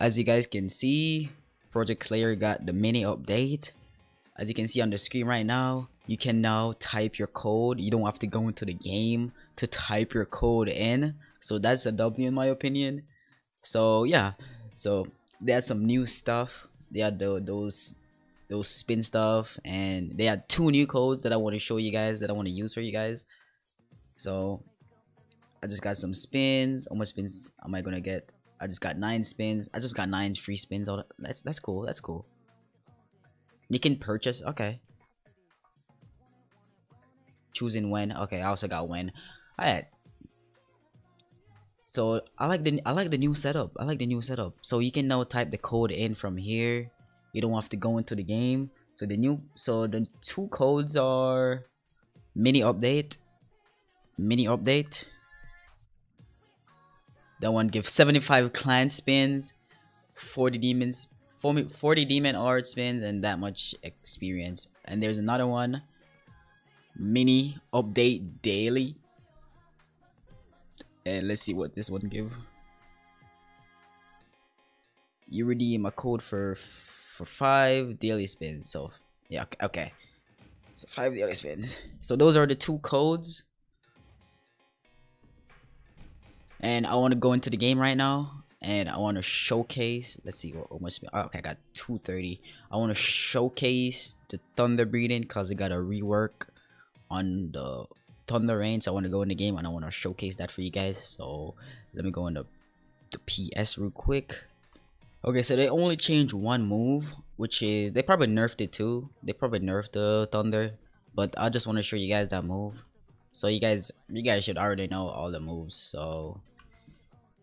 as you guys can see, Project Slayer got the mini update. As you can see on the screen right now, you can now type your code. You don't have to go into the game to type your code in. So that's a W in my opinion. So yeah, so they had some new stuff. They had the, those those spin stuff, and they had two new codes that I want to show you guys that I want to use for you guys. So I just got some spins. How much spins am I gonna get? I just got nine spins. I just got nine free spins. All that's that's cool. That's cool. You can purchase. Okay. Choosing when. Okay, I also got when. Alright. So I like the I like the new setup. I like the new setup. So you can now type the code in from here. You don't have to go into the game. So the new so the two codes are mini update, mini update. That one gives 75 clan spins, 40 demons, 40 demon art spins, and that much experience. And there's another one, mini update daily. And let's see what this one give. You redeem a code for for five daily spins. So yeah, okay. So five daily spins. So those are the two codes and I want to go into the game right now and I want to showcase let's see what almost oh, okay I got 230 I want to showcase the thunder breathing because it got a rework on the thunder rain so I want to go in the game and I want to showcase that for you guys. So let me go into the PS real quick. Okay so they only changed one move which is they probably nerfed it too. They probably nerfed the thunder but I just want to show you guys that move. So you guys you guys should already know all the moves so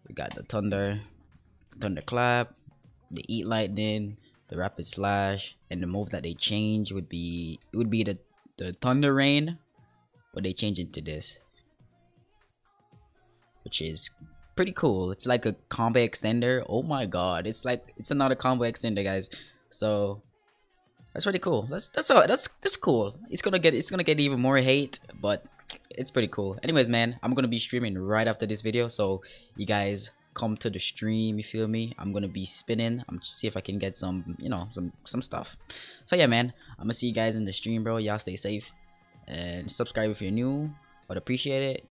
we got the thunder thunderclap the heat lightning the rapid slash and the move that they change would be it would be the the thunder rain but they change it to this which is pretty cool. It's like a combo extender. Oh my god. It's like it's another combo extender guys. So that's pretty cool. That's that's all that's that's cool. It's gonna get it's gonna get even more hate but it's pretty cool. Anyways man i'm gonna be streaming right after this video so you guys come to the stream you feel me? I'm gonna be spinning. I'm see if i can get some you know some some stuff. So yeah man i'm gonna see you guys in the stream bro. Y'all stay safe and subscribe if you're new but appreciate it